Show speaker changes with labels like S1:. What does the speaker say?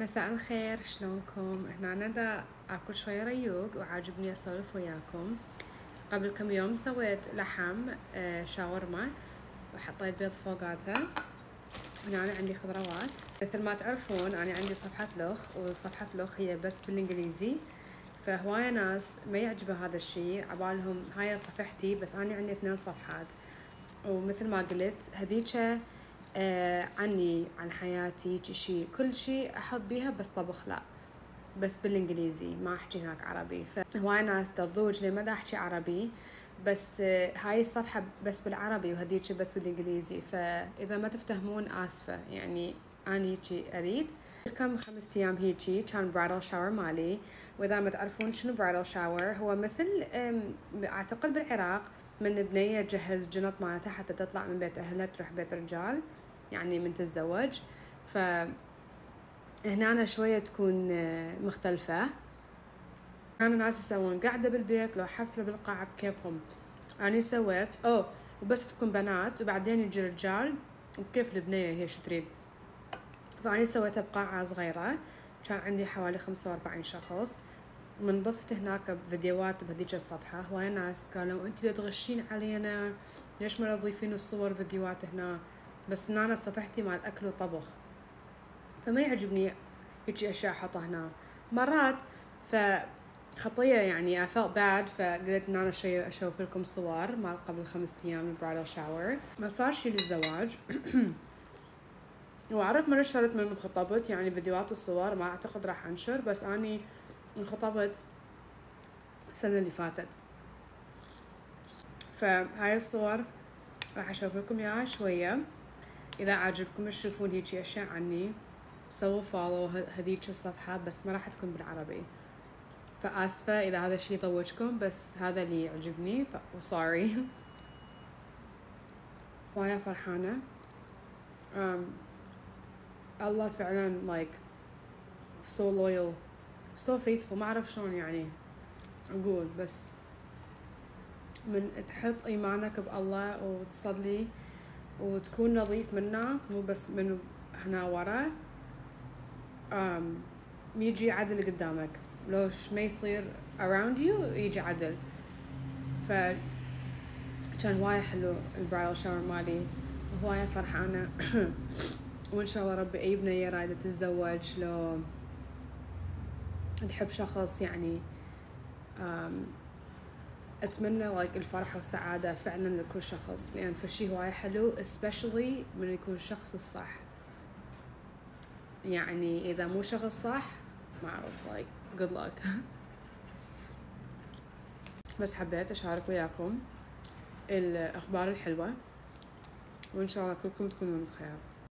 S1: مساء الخير شلونكم؟ هنا دا اكل شوية ريوق وعاجبني أسولف وياكم. قبل كم يوم سويت لحم آه، شاورما وحطيت بيض فوقاته هنا أنا عندي خضروات. مثل ما تعرفون أنا عندي صفحة لوخ وصفحة لوخ هي بس بالإنجليزي. فهواية ناس ما يعجبه هذا الشي عبالهم هاي صفحتي بس أنا عندي اثنين صفحات. ومثل ما قلت هذيك آه عني عن حياتي شي كل شي أحط بيها بس طبخ لا. بس بالإنجليزي ما أحكي هناك عربي. فهواي ناس تضوج لي ما أحكي عربي بس هاي الصفحة بس بالعربي وهذيك بس بالإنجليزي. فإذا ما تفتهمون آسفة. يعني اني هيجي أريد. كم خمس أيام هيجي كان برايدل شاور مالي. وإذا ما تعرفون شنو برايدل شاور هو مثل أعتقد بالعراق من بنية تجهز جنط مالتها حتى تطلع من بيت أهلها تروح بيت رجال يعني من تتزوج. ف هنا شوية تكون آه، مختلفة. كانوا ناس يسوون قعدة بالبيت لو حفلة بالقاعة بكيفهم. أنا سويت أوه وبس تكون بنات وبعدين يجي رجال بكيف البنية هي شو تريد. فأنا سويتها بقاعة صغيرة كان عندي حوالي خمسة وأربعين شخص. من ضفت هناك فيديوهات بهذيك الصفحة. هواي ناس قالوا انت تغشين علينا ليش ما تضيفين الصور فيديوهات هنا؟ بس أنا صفحتي مال أكل وطبخ. فما يعجبني هيجي أشياء احطها هنا. مرات ف خطية يعني I felt bad فقلت إن أنا شي أشوف لكم صور مال قبل خمسة أيام البرايدل شاور ما صار شي للزواج. وأعرف من اشتريت من خطبت يعني فيديوهات الصور ما أعتقد راح أنشر بس أني انخطبت السنة اللي فاتت. فهاي الصور راح أشوف لكم إياها شوية. إذا عاجبكم تشوفون هيجي أشياء عني سووا فولو هذيك الصفحة بس ما راح تكون بالعربي. فآسفة إذا هذا الشي يطوجكم بس هذا اللي يعجبني. وصاري وايا فرحانة. um, الله فعلا like so loyal. So faithful ما أعرف شلون يعني أقول بس من تحط إيمانك بالله وتصلي وتكون نظيف منه مو بس من هنا ورا. um, يجي عدل قدامك. لو ما يصير around you يجي عدل. ف كان وايد حلو البرايل شاور مالي. هواية فرحانة. وإن شاء الله ربي أي بنية رايدة تتزوج لو تحب شخص يعني أتمنى like الفرح والسعادة فعلا لكل شخص لأن فشي هواي حلو especially من يكون الشخص الصح. يعني إذا مو شخص صح ما أعرف like good luck. بس حبيت أشارك وياكم الأخبار الحلوة وإن شاء الله كلكم تكونون بخير.